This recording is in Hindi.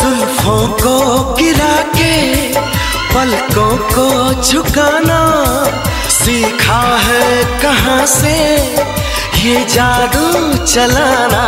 जुल्फों को गिरा के पलकों को झुकाना सीखा है कहाँ से ये जादू चलाना।